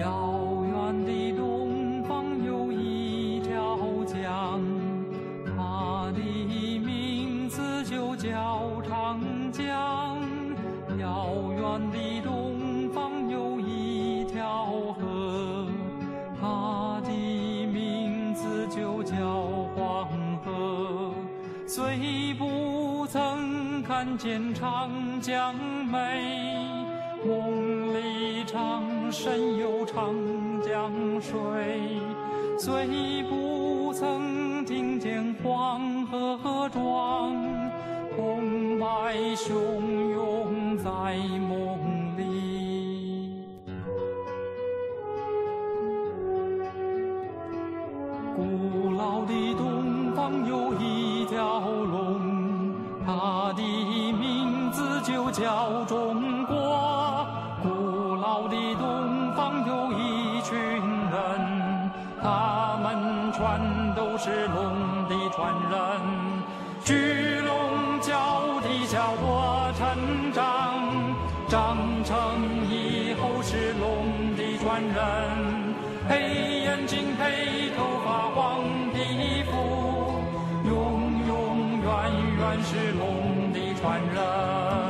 遥远的东方有一条江它的名字就叫长江遥远的东方有一条河。它的名字就叫黄河虽不曾看见长江美。梦里常神游长江水。虽不曾听见黄河壮，澎湃汹涌在梦里。古老的东方有一条龙，它的名字就叫中国。古老的东方有一群人，他们全都是龙的传人。巨龙脚底下我成长，长成以后是龙的传人。黑眼睛，黑头发，黄皮肤，永永远远是龙的传人。